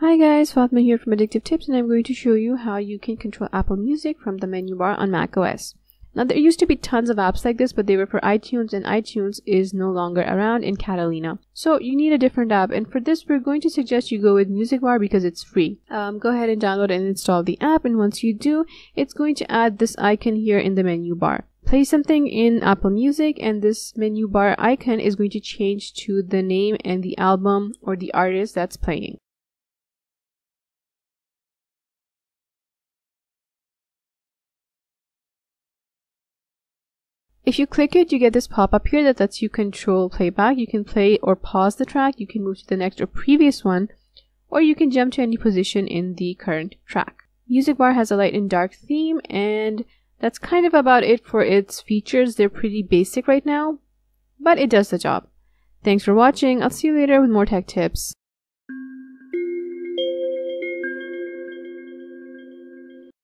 Hi guys, Fatma here from Addictive Tips and I'm going to show you how you can control Apple Music from the menu bar on macOS. Now there used to be tons of apps like this but they were for iTunes and iTunes is no longer around in Catalina. So you need a different app and for this we're going to suggest you go with Music Bar because it's free. Um, go ahead and download and install the app and once you do it's going to add this icon here in the menu bar. Play something in Apple Music and this menu bar icon is going to change to the name and the album or the artist that's playing. If you click it, you get this pop-up here that lets you control playback. You can play or pause the track, you can move to the next or previous one, or you can jump to any position in the current track. Music bar has a light and dark theme, and that's kind of about it for its features. They're pretty basic right now, but it does the job. Thanks for watching. I'll see you later with more tech tips.